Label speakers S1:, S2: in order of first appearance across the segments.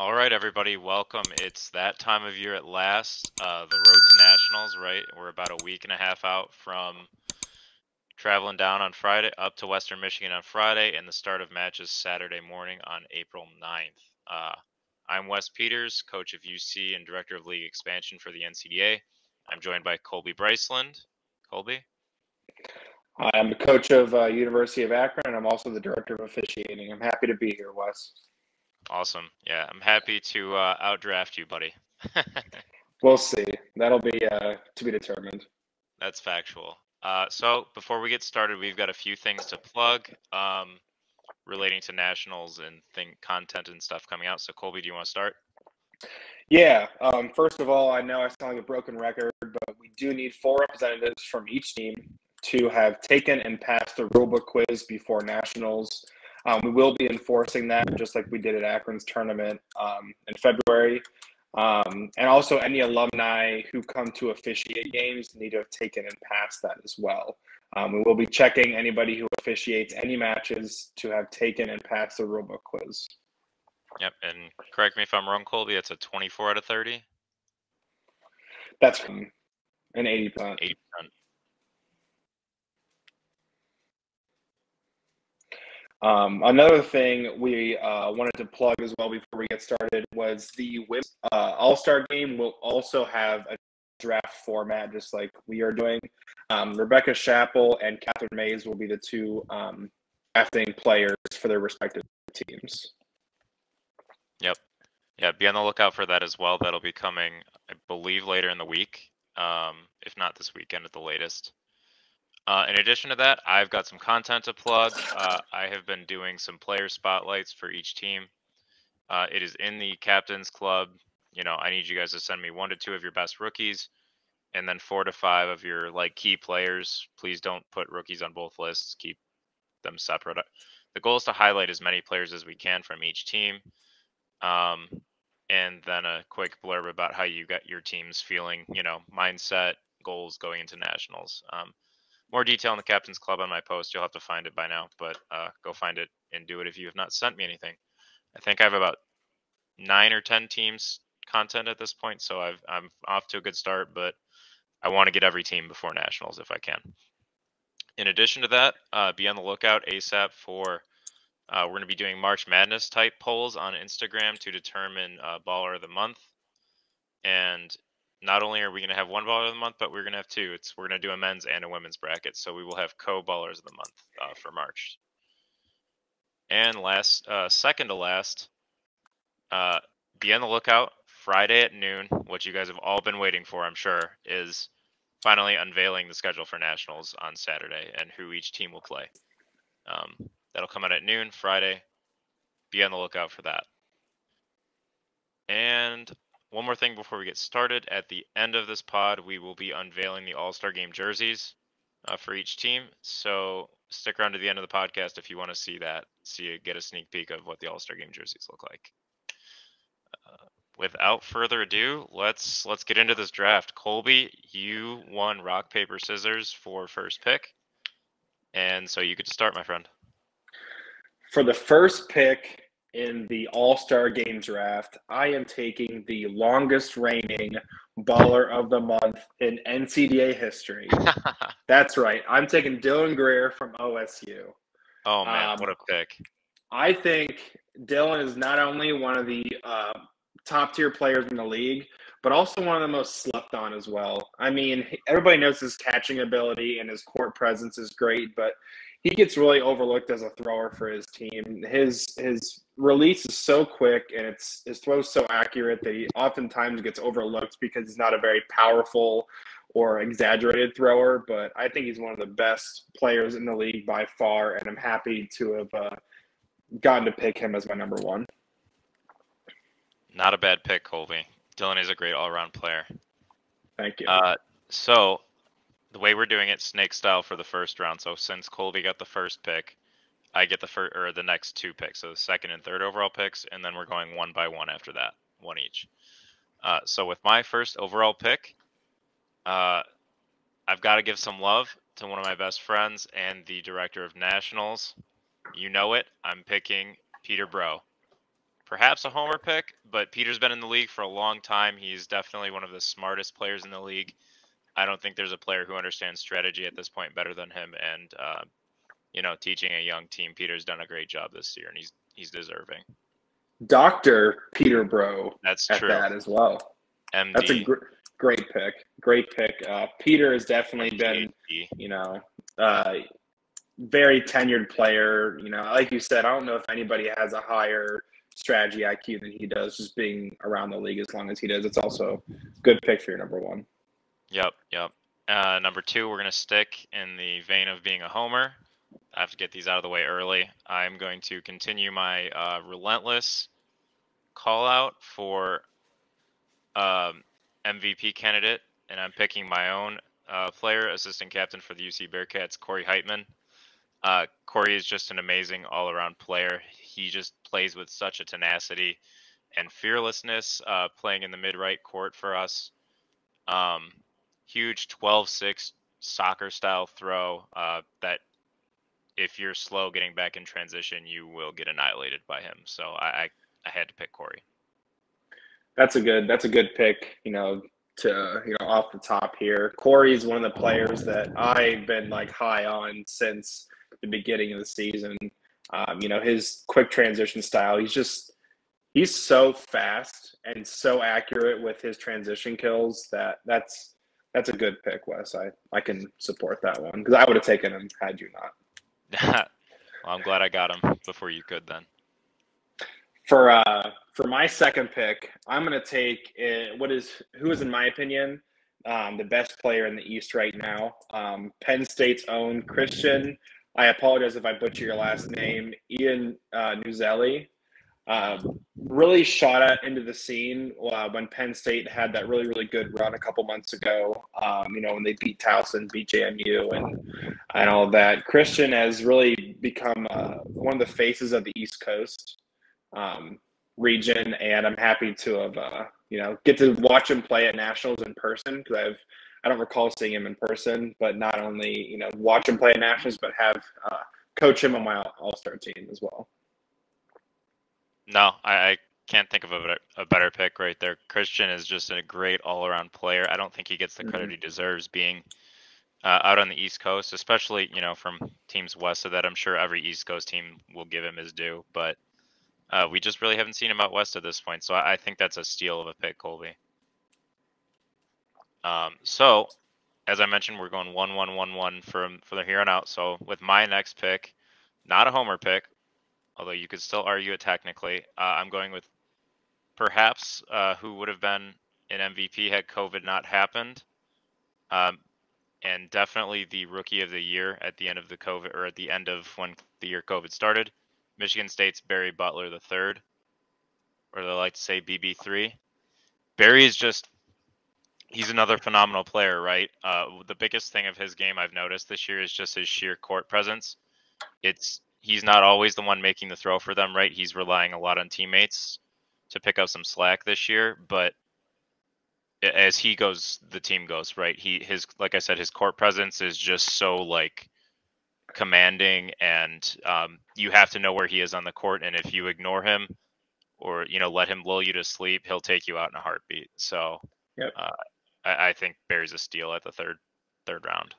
S1: All right, everybody, welcome. It's that time of year at last. Uh, the road to nationals, right? We're about a week and a half out from traveling down on Friday up to Western Michigan on Friday, and the start of matches Saturday morning on April 9th. Uh, I'm Wes Peters, coach of UC and director of league expansion for the NCDA. I'm joined by Colby Briceland. Colby.
S2: I'm the coach of uh, University of Akron, and I'm also the director of officiating. I'm happy to be here, Wes.
S1: Awesome. Yeah, I'm happy to uh, outdraft you, buddy.
S2: we'll see. That'll be uh, to be determined.
S1: That's factual. Uh, so before we get started, we've got a few things to plug um, relating to nationals and thing content and stuff coming out. So Colby, do you want to start?
S2: Yeah. Um, first of all, I know I sound like a broken record, but we do need four representatives from each team to have taken and passed the rulebook quiz before nationals. Um, we will be enforcing that just like we did at Akron's tournament um, in February. Um, and also, any alumni who come to officiate games need to have taken and passed that as well. Um, we will be checking anybody who officiates any matches to have taken and passed the rulebook quiz.
S1: Yep, and correct me if I'm wrong, Colby. It's a 24 out of 30.
S2: That's an 80 percent.
S1: 80 percent.
S2: Um, another thing we uh, wanted to plug as well before we get started was the uh, All Star game will also have a draft format, just like we are doing. Um, Rebecca Chappell and Catherine Mays will be the two um, drafting players for their respective teams.
S1: Yep. Yeah, be on the lookout for that as well. That'll be coming, I believe, later in the week, um, if not this weekend at the latest. Uh, in addition to that, I've got some content to plug. Uh, I have been doing some player spotlights for each team. Uh, it is in the captain's club. You know, I need you guys to send me one to two of your best rookies, and then four to five of your like key players. Please don't put rookies on both lists. Keep them separate. The goal is to highlight as many players as we can from each team, um, and then a quick blurb about how you got your team's feeling. You know, mindset, goals going into nationals. Um, more detail in the captain's club on my post. You'll have to find it by now, but uh, go find it and do it if you have not sent me anything. I think I have about nine or ten teams content at this point, so I've, I'm off to a good start. But I want to get every team before nationals if I can. In addition to that, uh, be on the lookout ASAP for. Uh, we're going to be doing March Madness type polls on Instagram to determine uh, baller of the month. And not only are we going to have one baller of the month, but we're going to have two. It's we're going to do a men's and a women's bracket, so we will have co-ballers of the month uh, for March. And last, uh, second to last, uh, be on the lookout. Friday at noon, what you guys have all been waiting for, I'm sure, is finally unveiling the schedule for nationals on Saturday and who each team will play. Um, that'll come out at noon Friday. Be on the lookout for that. And one more thing before we get started. At the end of this pod, we will be unveiling the All Star Game jerseys uh, for each team. So stick around to the end of the podcast if you want to see that, see get a sneak peek of what the All Star Game jerseys look like. Uh, without further ado, let's let's get into this draft. Colby, you won rock paper scissors for first pick, and so you get to start, my friend.
S2: For the first pick, in the All Star Game draft, I am taking the longest reigning baller of the month in NCDA history. That's right. I'm taking Dylan Greer from OSU.
S1: Oh, man. Um, what a pick.
S2: I think Dylan is not only one of the uh, top tier players in the league, but also one of the most slept on as well. I mean, everybody knows his catching ability and his court presence is great, but he gets really overlooked as a thrower for his team. His his release is so quick and it's his throw so accurate that he oftentimes gets overlooked because he's not a very powerful or exaggerated thrower. But I think he's one of the best players in the league by far, and I'm happy to have uh, gotten to pick him as my number one.
S1: Not a bad pick, Colby. Dylan is a great all-around player.
S2: Thank you.
S1: Uh, so the way we're doing it snake style for the first round. So since Colby got the first pick, I get the first or the next two picks, so the second and third overall picks, and then we're going one by one after that, one each. Uh, so with my first overall pick, uh, I've got to give some love to one of my best friends and the director of nationals. You know it. I'm picking Peter Bro perhaps a homer pick, but Peter's been in the league for a long time. He's definitely one of the smartest players in the league. I don't think there's a player who understands strategy at this point better than him. And uh, you know, teaching a young team, Peter's done a great job this year, and he's he's deserving.
S2: Doctor Peter Bro.
S1: That's
S2: at
S1: true.
S2: that as well.
S1: MD.
S2: That's a gr- great pick. Great pick. Uh, Peter has definitely been, you know, uh, very tenured player. You know, like you said, I don't know if anybody has a higher strategy IQ than he does, just being around the league as long as he does. It's also a good pick for your number one.
S1: Yep, yep. Uh, number two, we're gonna stick in the vein of being a homer. I have to get these out of the way early. I'm going to continue my uh, relentless call out for um, MVP candidate, and I'm picking my own uh, player, assistant captain for the UC Bearcats, Corey Heitman. Uh, Corey is just an amazing all around player. He just plays with such a tenacity and fearlessness, uh, playing in the mid right court for us. Um, huge 12 6 soccer style throw uh, that if you're slow getting back in transition, you will get annihilated by him. So I, I, I had to pick Corey.
S2: That's a good. That's a good pick. You know, to you know off the top here, Corey is one of the players that I've been like high on since the beginning of the season. Um, you know, his quick transition style. He's just he's so fast and so accurate with his transition kills that that's that's a good pick, Wes. I I can support that one because I would have taken him had you not.
S1: Well, I'm glad I got him before you could then.
S2: For uh for my second pick, I'm gonna take uh, what is who is in my opinion um, the best player in the East right now. Um, Penn State's own Christian. I apologize if I butcher your last name, Ian uh, Nuzeli. Uh, really shot at into the scene uh, when Penn State had that really really good run a couple months ago. Um, you know when they beat Towson, beat JMU, and and all that. Christian has really become uh, one of the faces of the East Coast um, region, and I'm happy to have uh, you know get to watch him play at nationals in person because I've I don't recall seeing him in person, but not only you know watch him play at nationals, but have uh, coach him on my All Star team as well.
S1: No, I, I can't think of a better, a better pick right there. Christian is just a great all around player. I don't think he gets the credit
S2: Mhm.
S1: he deserves being uh, out on the East Coast, especially you know from teams west of that. I'm sure every East Coast team will give him his due, but uh, we just really haven't seen him out west at this point. So I, I think that's a steal of a pick, Colby. Um, so as I mentioned, we're going one one one one from for the here on out. So with my next pick, not a homer pick, although you could still argue it technically. Uh, I'm going with perhaps uh, who would have been an MVP had COVID not happened, um, and definitely the rookie of the year at the end of the COVID or at the end of when the year COVID started. Michigan State's Barry Butler the third, or they like to say BB3. Barry is just he's another phenomenal player, right? Uh, the biggest thing of his game I've noticed this year is just his sheer court presence. It's he's not always the one making the throw for them, right? He's relying a lot on teammates to pick up some slack this year, but as he goes, the team goes, right? He his like I said, his court presence is just so like commanding, and um, you have to know where he is on the court, and if you ignore him or you know let him lull you to sleep, he'll take you out in a heartbeat. So,
S2: Yep.
S1: uh, I, I think Barry's a steal at the third third round.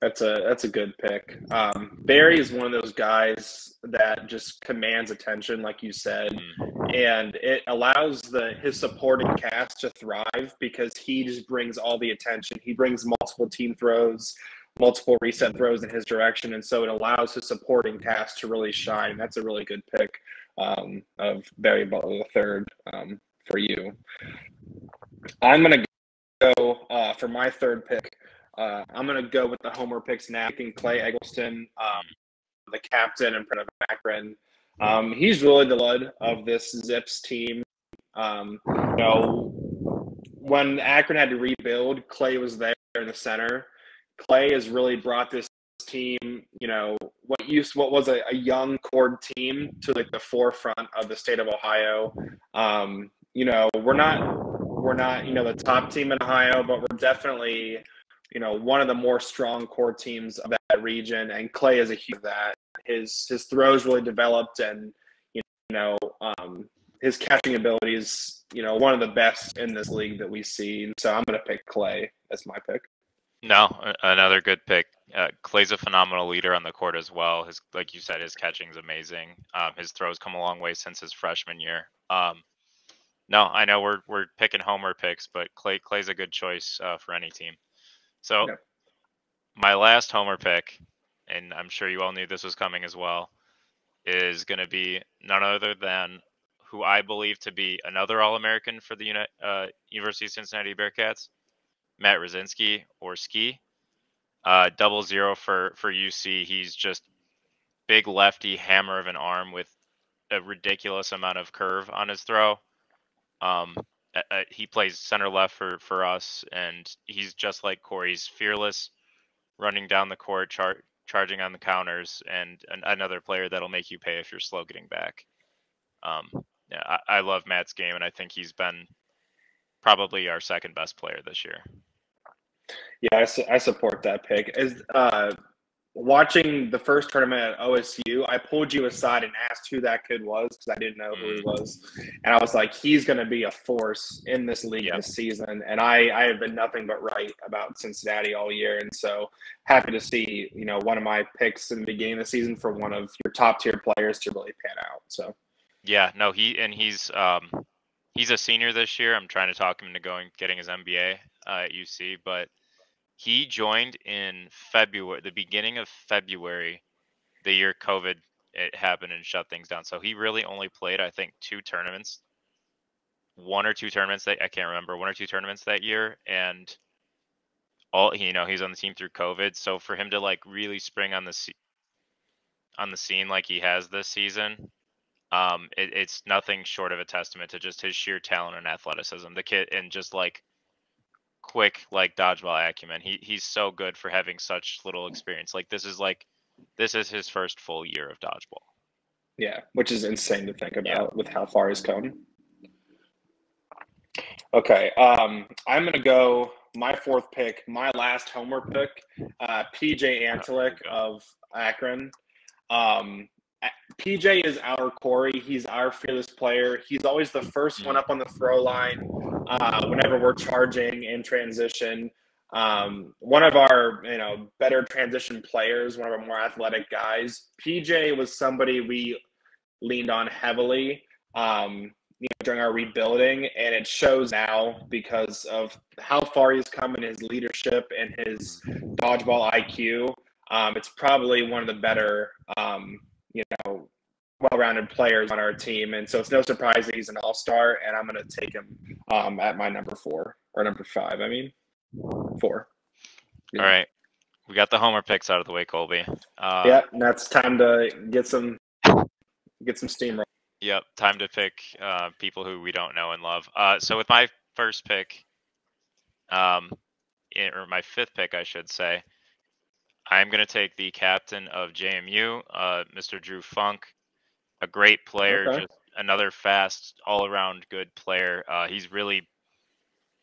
S2: That's a that's a good pick. Um, Barry is one of those guys that just commands attention, like you said,
S1: Mm.
S2: and it allows the his supporting cast to thrive because he just brings all the attention. He brings multiple team throws, multiple reset throws in his direction, and so it allows his supporting cast to really shine. That's a really good pick um, of Barry Butler the third um, for you. I'm gonna go uh, for my third pick. Uh, I'm going to go with the homer picks now. Picking Clay Eggleston, um, the captain and of Akron. Um, he's really the blood of this Zips team. Um, you know, when Akron had to rebuild, Clay was there in the center. Clay has really brought this team, you know, what used what was a, a young cord team to like the forefront of the state of Ohio. Um, you know, we're not we're not, you know, the top team in Ohio, but we're definitely you know, one of the more strong core teams of that region, and Clay is a huge that. His his throws really developed, and you know, um,
S3: his catching ability is you know one of the best in this league that we see. So I'm going to pick Clay as my pick.
S1: No, another good pick. Uh, Clay's a phenomenal leader on the court as well. His, like you said, his catching is amazing. Um, his throws come a long way since his freshman year. Um, no, I know we're we're picking homer picks, but Clay Clay's a good choice uh, for any team. So, my last homer pick, and I'm sure you all knew this was coming as well, is going to be none other than who I believe to be another All American for the Uni- uh, University of Cincinnati Bearcats, Matt Rosinski or Ski. Uh, double zero for for UC. He's just big lefty hammer of an arm with a ridiculous amount of curve on his throw. Um, uh, he plays center left for for us, and he's just like Corey's fearless, running down the court, char- charging on the counters, and an- another player that'll make you pay if you're slow getting back. Um, yeah, I-, I love Matt's game, and I think he's been probably our second best player this year.
S3: Yeah, I, su- I support that pick. Uh, watching the first tournament at OSU, I pulled you aside and asked who that kid was because I didn't know who he mm. was, and I was like, he's going to be a force in this league yep. this season. And I, I have been nothing but right about Cincinnati all year, and so happy to see you know one of my picks in the beginning of the season for one of your top tier players to really pan out. So
S1: yeah, no, he and he's um he's a senior this year. I'm trying to talk him into going getting his MBA uh, at UC, but he joined in February, the beginning of February, the year COVID it happened and shut things down. So he really only played, I think, two tournaments, one or two tournaments that I can't remember, one or two tournaments that year, and all you know he's on the team through COVID. So for him to like really spring on the on the scene like he has this season, um, it, it's nothing short of a testament to just his sheer talent and athleticism. The kid and just like quick like dodgeball acumen. He he's so good for having such little experience. Like this is like this is his first full year of dodgeball.
S3: Yeah, which is insane to think about yeah. with how far he's come. Okay, um, I'm gonna go my fourth pick, my last homer pick, uh, PJ Antalik of Akron. Um, PJ is our Corey. He's our fearless player. He's always the first one up on the throw line uh, whenever we're charging in transition. Um, one of our you know better transition players, one of our more athletic guys. PJ was somebody we leaned on heavily um, you know, during our rebuilding, and it shows now because of how far he's come in his leadership and his dodgeball IQ. Um, it's probably one of the better um, you know, well-rounded players on our team, and so it's no surprise that he's an all-star. And I'm going to take him um, at my number four or number five. I mean, four.
S1: Yeah. All right, we got the homer picks out of the way, Colby.
S3: Uh, yeah, that's time to get some get some steam. Right.
S1: Yep, time to pick uh, people who we don't know and love. Uh, so with my first pick, um, or my fifth pick, I should say, I'm going to take the captain of JMU, uh, Mr. Drew Funk, a great player, okay. just another fast, all-around good player. Uh, he's really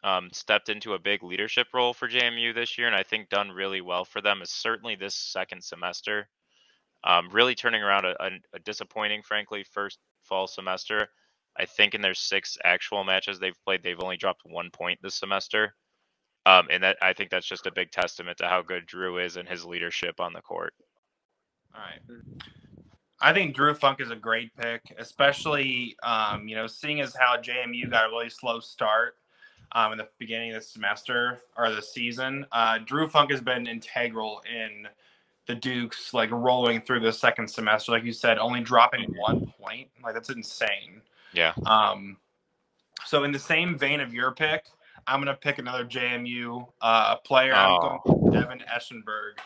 S1: um, stepped into a big leadership role for JMU this year, and I think done really well for them. Is certainly this second semester, um, really turning around a, a, a disappointing, frankly, first fall semester. I think in their six actual matches they've played, they've only dropped one point this semester. Um, and that I think that's just a big testament to how good Drew is and his leadership on the court.
S2: All right. I think Drew Funk is a great pick, especially um, you know, seeing as how JMU got a really slow start um, in the beginning of the semester or the season. Uh, Drew Funk has been integral in the Dukes like rolling through the second semester. Like you said, only dropping one point. Like that's insane.
S1: Yeah.
S2: Um, so in the same vein of your pick, I'm going to pick another JMU uh, player. Oh. I'm going Evan Eschenberg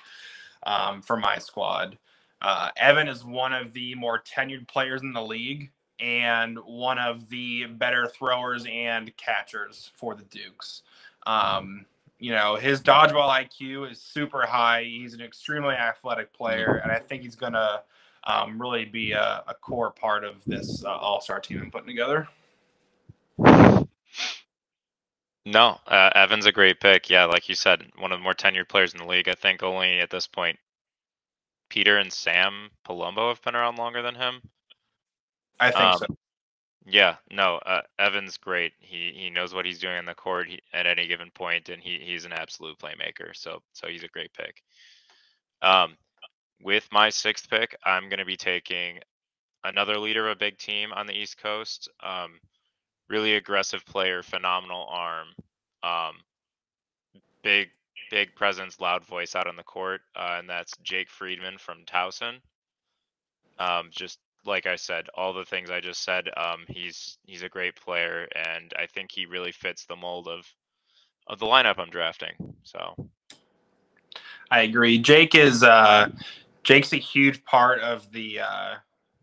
S2: um, for my squad. Uh, Evan is one of the more tenured players in the league and one of the better throwers and catchers for the Dukes. Um, you know, his dodgeball IQ is super high. He's an extremely athletic player, and I think he's going to um, really be a, a, core part of this uh, all star team I'm putting together.
S1: No, uh, Evan's a great pick. Yeah, like you said, one of the more tenured players in the league. I think only at this point, Peter and Sam Palumbo have been around longer than him.
S2: I think um, so.
S1: Yeah, no, uh, Evan's great. He he knows what he's doing on the court he, at any given point, and he he's an absolute playmaker. So so he's a great pick. Um, with my sixth pick, I'm going to be taking another leader of a big team on the East Coast. Um, really aggressive player, phenomenal arm, um, big big presence, loud voice out on the court, uh, and that's Jake Friedman from Towson. Um, just like I said, all the things I just said. Um, he's he's a great player, and I think he really fits the mold of of the lineup I'm drafting. So
S2: I agree. Jake is uh, Jake's a huge part of the uh,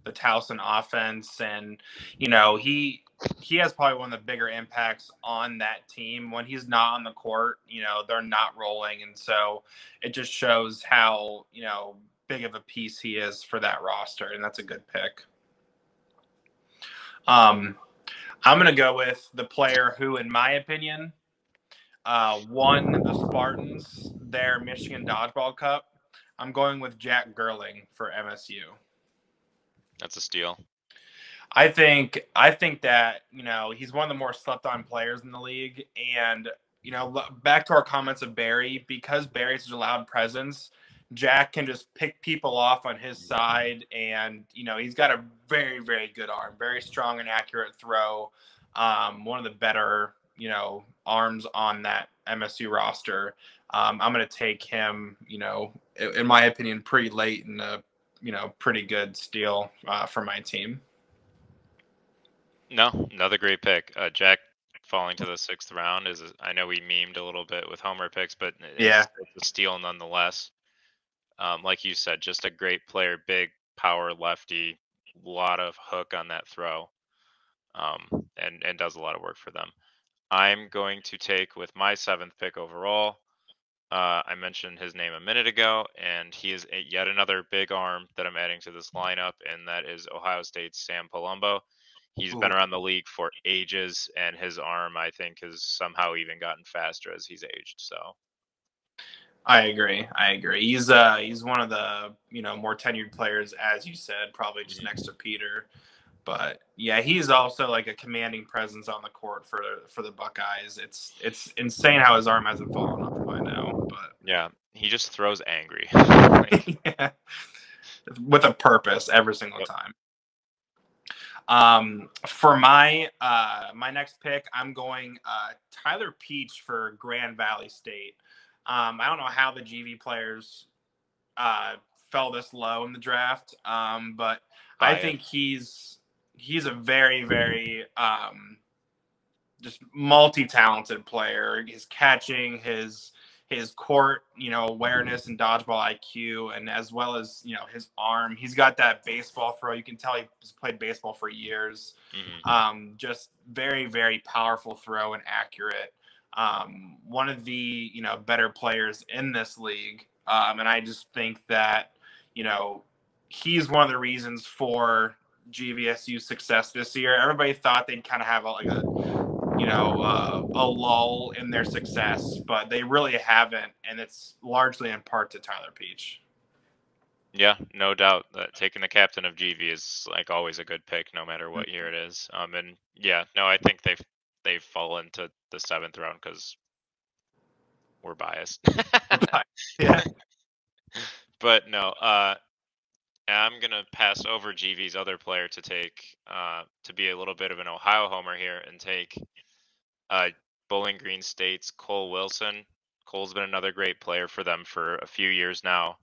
S2: the Towson offense, and you know he he has probably one of the bigger impacts on that team when he's not on the court. You know they're not rolling, and so it just shows how you know big of a piece he is for that roster, and that's a good pick. Um, I'm going to go with the player who, in my opinion, uh, won the Spartans their Michigan Dodgeball Cup. I'm going with Jack Gerling for MSU.
S1: That's a steal.
S2: I think I think that you know he's one of the more slept on players in the league, and you know back to our comments of Barry because Barry's such a loud presence. Jack can just pick people off on his side, and you know he's got a very, very good arm, very strong and accurate throw. Um, one of the better, you know, arms on that MSU roster. Um, I'm going to take him, you know, in my opinion, pretty late in a, you know, pretty good steal uh, for my team.
S1: No, another great pick. Uh, Jack falling to the sixth round is, I know we memed a little bit with Homer picks, but
S2: yeah,
S1: it's a steal nonetheless. Um, like you said, just a great player, big power lefty, lot of hook on that throw, um, and and does a lot of work for them. I'm going to take with my seventh pick overall. Uh, I mentioned his name a minute ago, and he is a, yet another big arm that I'm adding to this lineup, and that is Ohio State's Sam Palumbo. He's Ooh. been around the league for ages, and his arm, I think, has somehow even gotten faster as he's aged. So
S2: I agree. I agree. He's uh he's one of the you know more tenured players, as you said, probably just next to Peter. But yeah, he's also like a commanding presence on the court for for the Buckeyes. It's it's insane how his arm hasn't fallen off by now. But
S1: yeah, he just throws angry,
S2: yeah. with a purpose every single yep. time. Um, for my uh my next pick, I'm going uh Tyler Peach for Grand Valley State. Um, I don't know how the GV players uh, fell this low in the draft, um, but I think he's he's a very very um, just multi-talented player. His catching, his his court, you know, awareness and dodgeball IQ, and as well as you know his arm. He's got that baseball throw. You can tell he's played baseball for years. Mm-hmm. Um, just very very powerful throw and accurate um, one of the you know better players in this league, um, and I just think that you know he's one of the reasons for GVSU's success this year. Everybody thought they'd kind of have a, like a you know uh, a lull in their success, but they really haven't, and it's largely in part to Tyler Peach.
S1: Yeah, no doubt that taking the captain of GV is like always a good pick, no matter what year it is. Um, and yeah, no, I think they've they fall into the seventh round because we're biased.
S2: yeah.
S1: But no, uh, I'm gonna pass over GV's other player to take uh, to be a little bit of an Ohio homer here and take uh, Bowling Green State's Cole Wilson. Cole's been another great player for them for a few years now.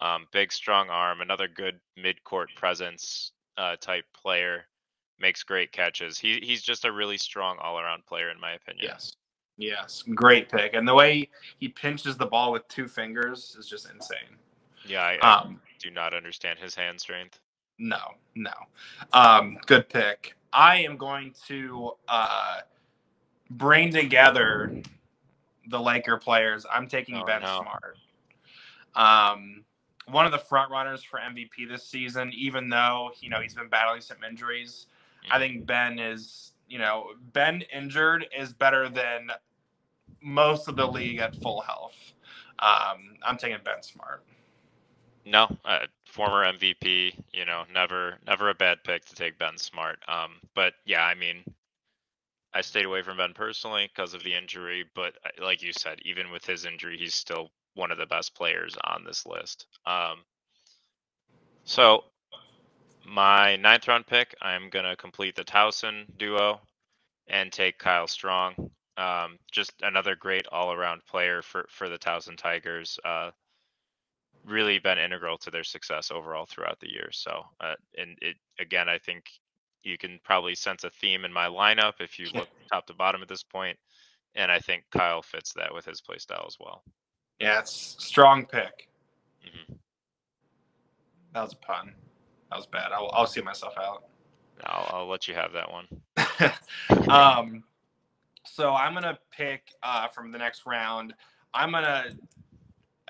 S1: Um, big, strong arm, another good mid-court presence uh, type player makes great catches. He he's just a really strong all around player in my opinion.
S2: Yes. Yes. Great pick. And the way he pinches the ball with two fingers is just insane.
S1: Yeah, I, I um, do not understand his hand strength.
S2: No, no. Um, good pick. I am going to uh, bring together the Laker players. I'm taking oh, Ben no. Smart. Um, one of the front runners for MVP this season, even though you know he's been battling some injuries. I think Ben is, you know, Ben injured is better than most of the league at full health. Um, I'm taking Ben Smart.
S1: No, uh, former MVP. You know, never never a bad pick to take Ben Smart. Um, but yeah, I mean, I stayed away from Ben personally because of the injury. But uh, like you said, even with his injury, he's still one of the best players on this list. Um, so my ninth round pick, I'm gonna complete the Towson duo and take Kyle Strong. Um, just another great all around player for for the Towson Tigers. Uh, really been integral to their success overall throughout the year. So, uh, and it again, I think you can probably sense a theme in my lineup if you look top to bottom at this point, and I think Kyle fits that with his play style as well.
S2: Yeah, it's strong pick.
S1: hmm
S2: That was a pun. That was bad. I'll, I'll see myself out.
S1: I'll, I'll let you have that one.
S2: um, so I'm gonna pick uh, from the next round. I'm gonna,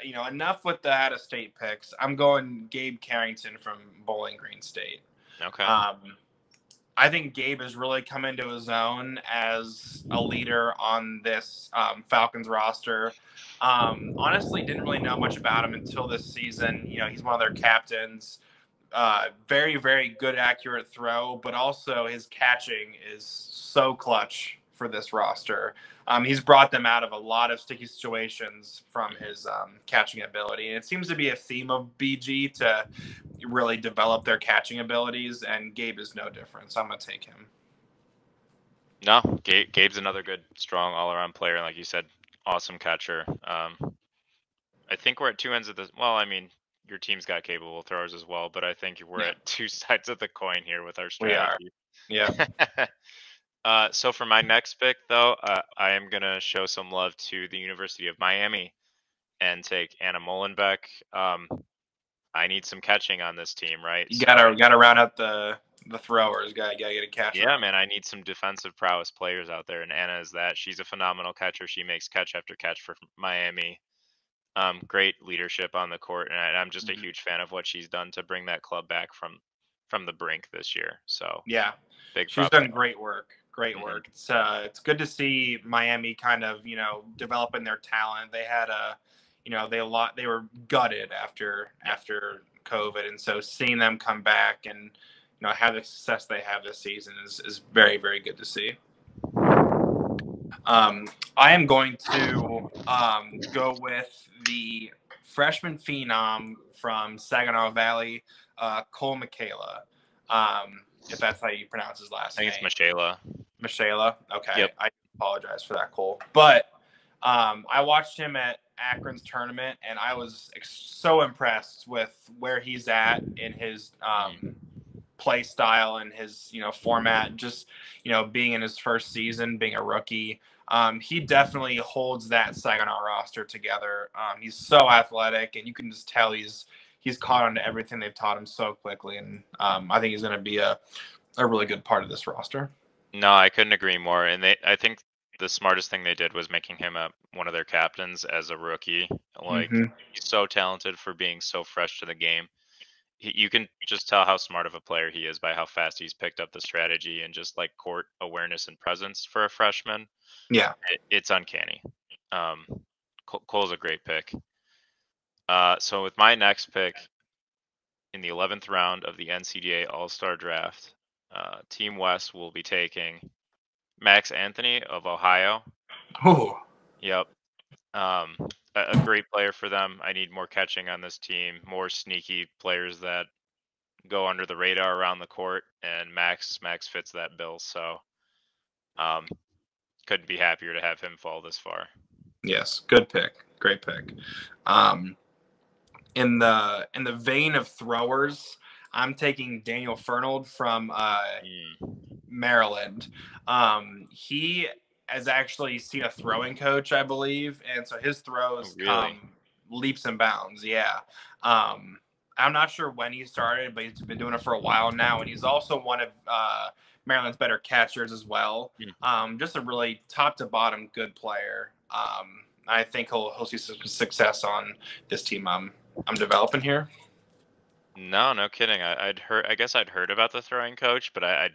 S2: you know, enough with the out of state picks. I'm going Gabe Carrington from Bowling Green State.
S1: Okay.
S2: Um, I think Gabe has really come into his own as a leader on this um, Falcons roster. Um, honestly, didn't really know much about him until this season. You know, he's one of their captains. Uh, very, very good, accurate throw, but also his catching is so clutch for this roster. Um, he's brought them out of a lot of sticky situations from his um, catching ability, and it seems to be a theme of BG to really develop their catching abilities. And Gabe is no different, so I'm gonna take him.
S1: No, Gabe, Gabe's another good, strong all-around player, and like you said, awesome catcher. Um, I think we're at two ends of the. Well, I mean, your team's got capable throwers as well, but I think we're
S2: Yeah.
S1: at two sides of the coin here with our strategy.
S2: We are. Yeah,
S1: uh, so for my next pick, though, uh, I am gonna show some love to the University of Miami and take Anna Molenbeek. Um, I need some catching on this team, right?
S2: you
S1: So-
S2: gotta gotta round out the the throwers. Gotta gotta get a catcher.
S1: Yeah, man, I need some defensive prowess players out there, and Anna is that. She's a phenomenal catcher. She makes catch after catch for Miami. Um, great leadership on the court, and I, I'm just
S2: Mhm.
S1: a huge fan of what she's done to bring that club back from from the brink this year. So
S2: yeah.
S1: big.
S2: She's done great work. Great
S1: Mhm.
S2: work. It's uh, it's good to see Miami kind of you know developing their talent. They had a, you know, they a lot. They were gutted after after COVID, and so seeing them come back and you know have the success they have this season is is very very good to see. Um, I am going to um, go with the freshman phenom from Saginaw Valley, uh, Cole Michaela. Um, if that's how you pronounce his last name.
S1: I think
S2: name.
S1: it's Michaela.
S2: Michaela. Okay.
S1: Yep.
S2: I apologize for that, Cole. But um, I watched him at Akron's tournament, and I was ex- so impressed with where he's at in his um, play style and his you know format. Just you know being in his first season, being a rookie. Um, he definitely holds that Saginaw roster together. Um, he's so athletic, and you can just tell he's he's caught on to everything they've taught him so quickly. And um, I think he's going to be a a really good part of this roster.
S1: No, I couldn't agree more. And they, I think the smartest thing they did was making him a, one of their captains as a rookie. Like
S2: Mhm.
S1: he's so talented for being so fresh to the game. He, you can just tell how smart of a player he is by how fast he's picked up the strategy and just like court awareness and presence for a freshman.
S2: Yeah.
S1: It, it's uncanny. Um, Cole, Cole's a great pick. Uh, so with my next pick in the 11th round of the NCDA All Star Draft, uh, Team West will be taking Max Anthony of Ohio.
S2: Ooh.
S1: Yep. Um, a, a great player for them. I need more catching on this team, more sneaky players that go under the radar around the court, and Max Max fits that bill. So, um, couldn't be happier to have him fall this far.
S2: Yes, good pick. Great pick. Um, in the in the vein of throwers, I'm taking Daniel Fernald from uh,
S1: Mm,
S2: Maryland. Um, he has actually seen a throwing coach, I believe, and so his throws
S1: Oh, really?
S2: come leaps and bounds. Yeah. Um, I'm not sure when he started, but he's been doing it for a while now, and he's also one of uh, Maryland's better catchers as well.
S1: Hmm.
S2: Um, just a really top to bottom good player. Um, I think he'll he'll see some success on this team I'm I'm developing here.
S1: No, no kidding. I, I'd heard. I guess I'd heard about the throwing coach, but I, I,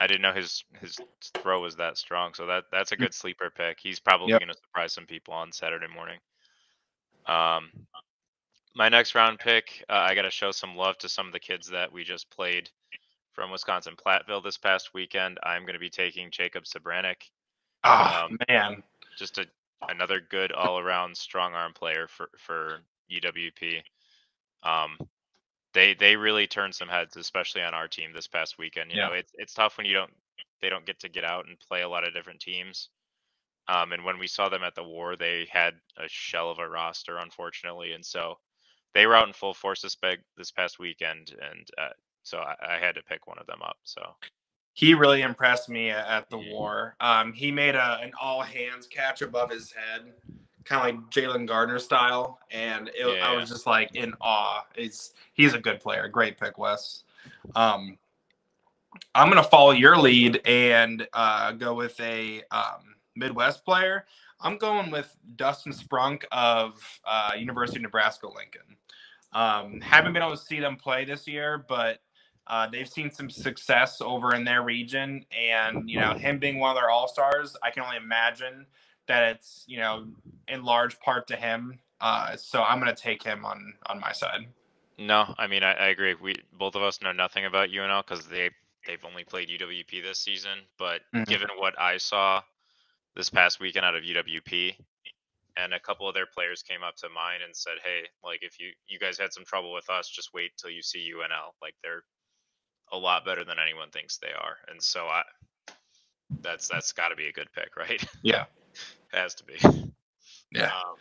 S1: I didn't know his his throw was that strong. So that that's a good sleeper pick. He's probably
S2: Yep.
S1: going to surprise some people on Saturday morning. Um, my next round pick, uh, I got to show some love to some of the kids that we just played from Wisconsin Platteville this past weekend. I'm going to be taking Jacob Sabranek.
S2: Oh
S1: Um,
S2: man,
S1: just a another good all around strong arm player for for UWP. Um, they they really turned some heads, especially on our team this past weekend. You know, it's it's tough when you don't they don't get to get out and play a lot of different teams. Um, and when we saw them at the war, they had a shell of a roster, unfortunately, and so they were out in full force this this past weekend, and uh, so I, I had to pick one of them up. So
S2: he really impressed me at the war. Um, he made a, an all hands catch above his head, kind of like Jalen Gardner style, and it, I was just like in awe. It's he's a good player, great pick, Wes. Um, I'm gonna follow your lead and uh, go with a um, Midwest player. I'm going with Dustin Sprunk of uh, University of Nebraska Lincoln. Um, haven't been able to see them play this year, but uh, they've seen some success over in their region, and you know him being one of their all stars, I can only imagine that it's you know in large part to him. Uh, so I'm gonna take him on on my side.
S1: No, I mean I, I agree. We both of us know nothing about UNL because they they've only played UWP this season. But
S2: Mhm.
S1: given what I saw this past weekend out of UWP, and a couple of their players came up to mine and said, "Hey, like if you you guys had some trouble with us, just wait till you see UNL. Like they're a lot better than anyone thinks they are." And so I that's that's got to be a good pick, right?
S2: Yeah,
S1: has to be.
S2: yeah,
S1: Um,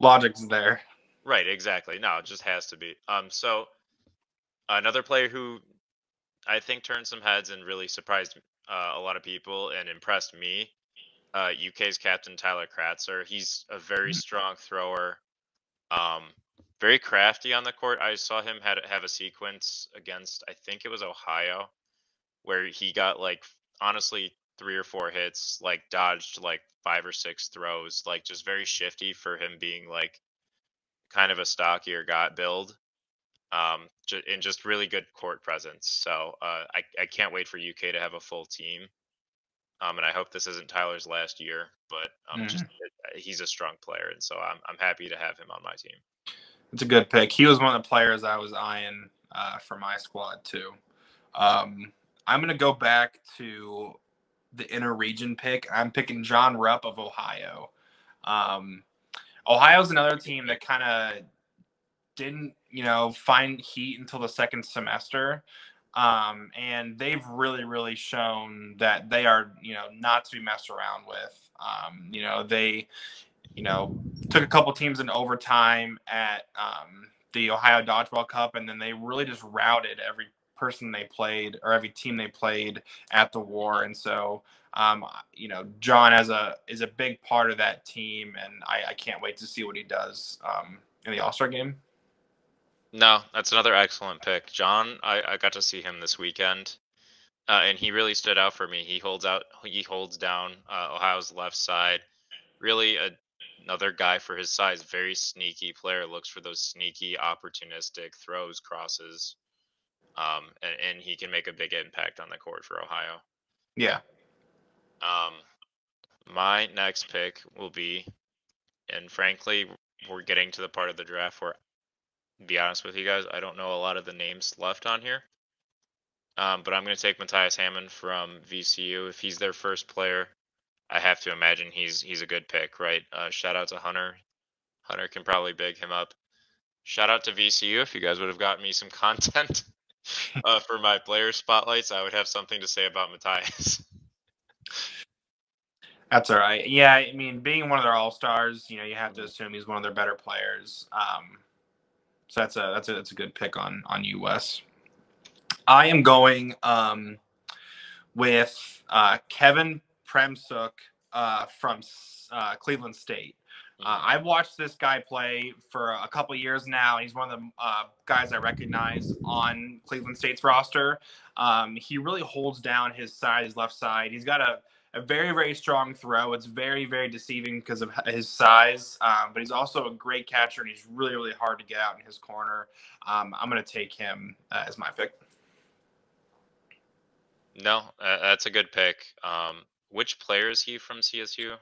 S2: logic's there.
S1: Right, exactly. No, it just has to be. Um, so another player who I think turned some heads and really surprised uh, a lot of people and impressed me. Uh, UK's captain Tyler Kratzer. He's a very
S2: Mhm.
S1: strong thrower, um, very crafty on the court. I saw him had have a sequence against I think it was Ohio, where he got like honestly three or four hits, like dodged like five or six throws, like just very shifty for him being like kind of a stockier got build um and just really good court presence. So uh I, I can't wait for uk to have a full team um and i hope this isn't tyler's last year but um just he's a strong player and so i'm, I'm happy to have him on my team
S2: It's a good pick. He was one of the players I was eyeing uh, for my squad too. Um, I'm gonna go back to the inner region pick. I'm picking John Rupp of Ohio. Um, Ohio's another team that kind of didn't, you know, find heat until the second semester. Um, and they've really, really shown that they are, you know, not to be messed around with. Um, you know, they, you know, took a couple teams in overtime at um, the Ohio Dodgeball Cup, and then they really just routed every person they played or every team they played at the war. And so, um, you know, John as a is a big part of that team, and I, I can't wait to see what he does um, in the All Star game.
S1: no that's another excellent pick john i, I got to see him this weekend uh, and he really stood out for me he holds out he holds down uh, ohio's left side really a, another guy for his size very sneaky player looks for those sneaky opportunistic throws crosses um, and, and he can make a big impact on the court for ohio
S2: Yeah,
S1: Um, my next pick will be, and frankly, we're getting to the part of the draft where, to be honest with you guys, I don't know a lot of the names left on here. Um, but I'm going to take Matthias Hammond from VCU. If he's their first player, I have to imagine he's he's a good pick, right? Uh, shout out to Hunter. Hunter can probably big him up. Shout out to VCU. If you guys would have gotten me some content uh, for my player spotlights, I would have something to say about Matthias.
S2: that's all right. Yeah, I mean, being one of their All Stars, you know, you have to assume he's one of their better players. Um, so that's a that's a that's a good pick on on you, Wes. I am going um, with uh, Kevin Premsuk uh, from uh, Cleveland State. Uh, I've watched this guy play for a couple years now. He's one of the uh, guys I recognize on Cleveland State's roster. Um, he really holds down his side, his left side. He's got a, a very, very strong throw. It's very, very deceiving because of his size, um, but he's also a great catcher and he's really, really hard to get out in his corner. Um, I'm going to take him uh, as my pick.
S1: No, uh, that's a good pick. Um, which player is he from CSU?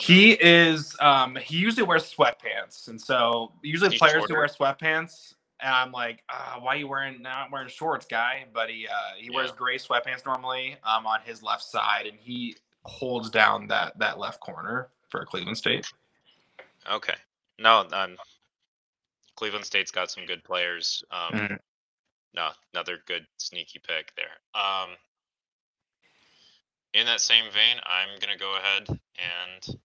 S2: He is. Um, he usually wears sweatpants, and so usually
S1: He's
S2: players
S1: shorter.
S2: who wear sweatpants. And I'm like, uh, why are you wearing not wearing shorts, guy? But he uh, he wears
S1: Yeah.
S2: gray sweatpants normally um, on his left side, and he holds down that that left corner for Cleveland State.
S1: Okay. No, um, Cleveland State's got some good players. Um,
S2: Mhm.
S1: No, another good sneaky pick there. Um, in that same vein, I'm gonna go ahead and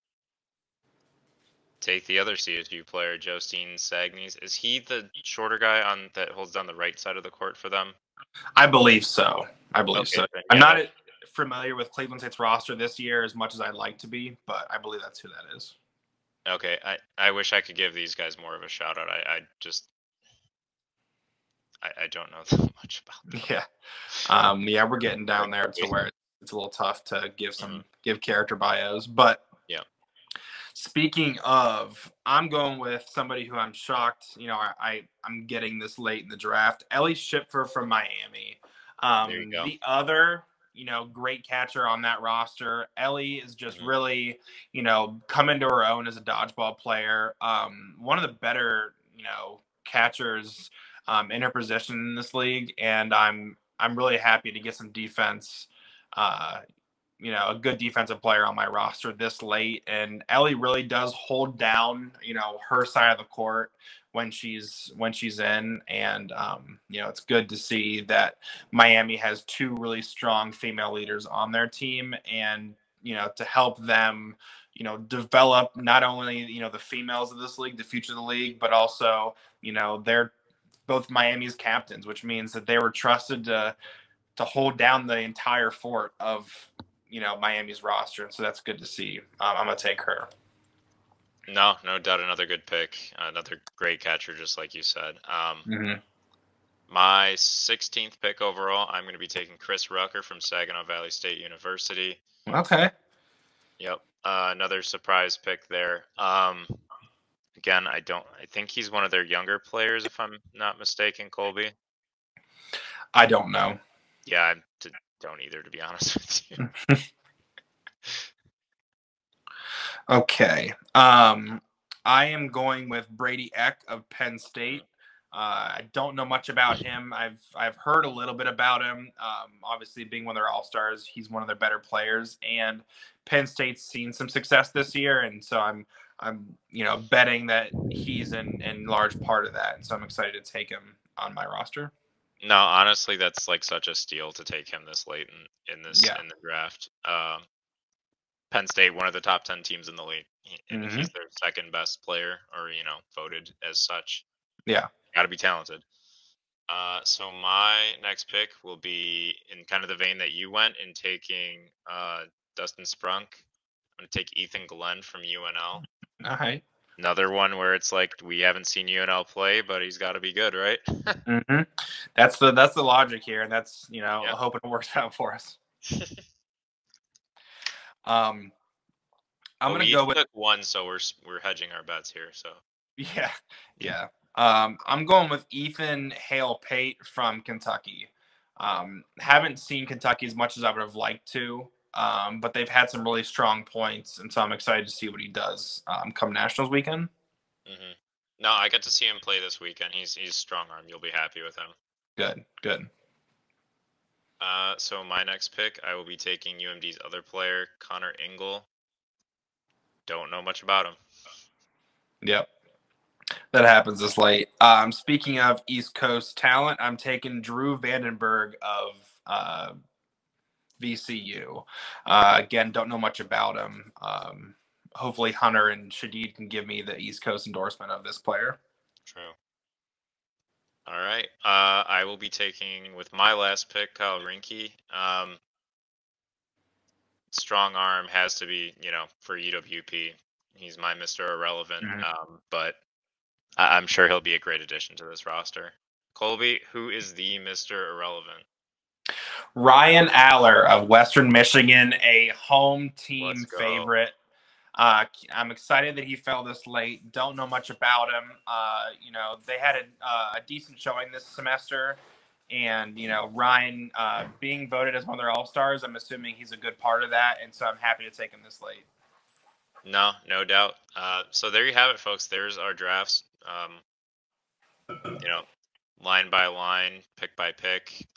S1: take the other CSU player, Jostine Sagnes. Is he the shorter guy on that holds down the right side of the court for them?
S2: I believe so. I believe
S1: Okay,
S2: so.
S1: then,
S2: I'm not familiar with Cleveland State's roster this year as much as I'd like to be, but I believe that's who that is.
S1: Okay, I, I wish I could give these guys more of a shout out. I, I just I, I don't know that much about them.
S2: Yeah. Um, yeah, we're getting down there to where it's a little tough to give some give character bios. But
S1: Yeah.
S2: Speaking of, I'm going with somebody who I'm shocked. You know, I, I I'm getting this late in the draft. Ellie Shipfer from Miami. Um,
S1: There you go.
S2: The other, you know, great catcher on that roster. Ellie is just
S1: Mhm.
S2: really, you know, come into her own as a dodgeball player. Um, one of the better, you know, catchers um, in her position in this league, and I'm I'm really happy to get some defense. Uh, you know, a good defensive player on my roster this late, and Ellie really does hold down, you know, her side of the court when she's when she's in, and um, you know, it's good to see that Miami has two really strong female leaders on their team, and you know, to help them, you know, develop not only you know the females of this league, the future of the league, but also you know they're both Miami's captains, which means that they were trusted to to hold down the entire fort of you know Miami's roster, and so that's good to see. Um, I'm gonna take her.
S1: No, no doubt, another good pick, another great catcher, just like you said. Um, my 16th pick overall, I'm going to be taking Chris Rucker from Saginaw Valley State University.
S2: Okay.
S1: Yep, uh, another surprise pick there. Um, again, I don't, I think he's one of their younger players, if I'm not mistaken, Colby.
S2: I don't know.
S1: Yeah, I don't either, to be honest with you.
S2: Okay. Um, I am going with Brady Eck of Penn State. Uh, I don't know much about him. I've I've heard a little bit about him. Um, obviously, being one of their all stars, he's one of their better players, and Penn State's seen some success this year, and so I'm I'm you know betting that he's in in large part of that, and so I'm excited to take him on my roster.
S1: No, honestly, that's like such a steal to take him this late in, in this
S2: Yeah.
S1: in the draft. Um, Penn State, one of the top ten teams in the league, and if he's their second best player, or you know, voted as such.
S2: Yeah.
S1: got to be talented. Uh, so my next pick will be in kind of the vein that you went in taking uh, Dustin Sprunk. I'm gonna take Ethan Glenn from UNL.
S2: All right.
S1: Another one where it's like we haven't seen UNL play, but he's got to be good, right?
S2: hmm That's the that's the logic here, and that's you know
S1: Yeah.
S2: hoping it works out for us. Um, I'm
S1: Well,
S2: gonna go with
S1: took one, so we're we're hedging our bets here. So
S2: yeah, yeah. Um, I'm going with Ethan Hale Pate from Kentucky. Um, haven't seen Kentucky as much as I would have liked to, um, but they've had some really strong points, and so I'm excited to see what he does um, come Nationals weekend.
S1: Mm-hmm. no, I got to see him play this weekend. He's he's strong arm. You'll be happy with him.
S2: Good, good.
S1: Uh, so my next pick, I will be taking UMD's other player, Connor Ingle. Don't know much about him.
S2: Yep. That happens this late. Um, speaking of East Coast talent, I'm taking Drew Vandenberg of uh, VCU. Uh, again, don't know much about him. Um, hopefully, Hunter and Shadid can give me the East Coast endorsement of this player.
S1: True. All right. Uh, I will be taking with my last pick, Kyle Rinke. Um, strong arm has to be, you know, for UWP. He's my Mr. Irrelevant.
S2: Mhm.
S1: Um, but I- I'm sure he'll be a great addition to this roster. Colby, who is the Mr. Irrelevant?
S2: Ryan Aller of Western Michigan, a home team favorite. Uh, I'm excited that he fell this late. Don't know much about him. Uh, you know, they had a, uh, a decent showing this semester, and you know, Ryan uh, being voted as one of their all stars. I'm assuming he's a good part of that, and so I'm happy to take him this late.
S1: No, no doubt. Uh, so there you have it, folks. There's our drafts. Um, you know, line by line, pick by pick.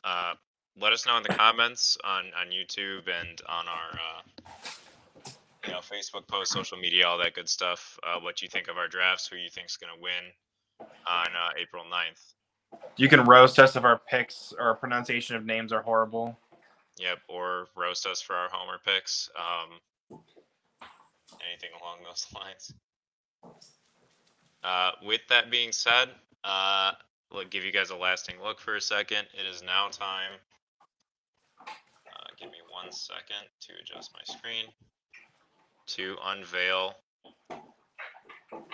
S1: Let us know in the comments on on YouTube and on our uh, you know Facebook post, social media, all that good stuff. Uh, what you think of our drafts? Who you think's gonna win on uh, April 9th.
S2: You can roast us if our picks or pronunciation of names are horrible.
S1: Yep, or roast us for our homer picks. Um, anything along those lines. Uh, with that being said, uh, will give you guys a lasting look for a second. It is now time. One second to adjust my screen to unveil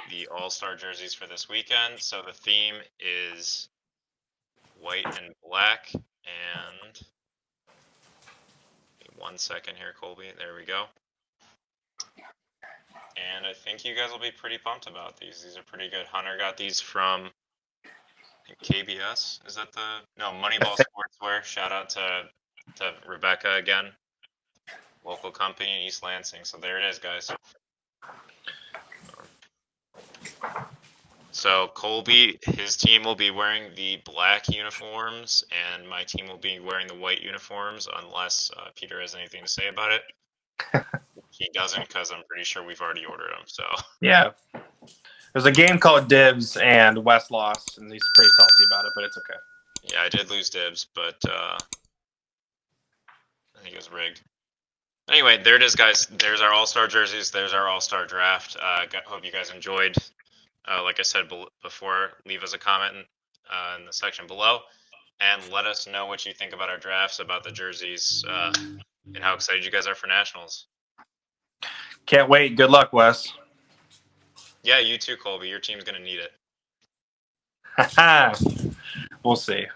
S1: the All Star jerseys for this weekend. So the theme is white and black. And one second here, Colby. There we go. And I think you guys will be pretty pumped about these. These are pretty good. Hunter got these from KBS. Is that the no Moneyball Sportswear? Shout out to to Rebecca again, local company in East Lansing. So there it is, guys. So Colby, his team will be wearing the black uniforms, and my team will be wearing the white uniforms, unless uh, Peter has anything to say about it. he doesn't, because I'm pretty sure we've already ordered them. So
S2: yeah, there's a game called Dibs, and Wes lost, and he's pretty salty about it, but it's okay.
S1: Yeah, I did lose Dibs, but uh, I think it was rigged. Anyway, there it is, guys. There's our All Star jerseys. There's our All Star draft. Uh, hope you guys enjoyed. Uh, like I said before, leave us a comment uh, in the section below and let us know what you think about our drafts, about the jerseys, uh, and how excited you guys are for nationals.
S2: Can't wait. Good luck, Wes.
S1: Yeah, you too, Colby. Your team's going to need it.
S2: we'll see.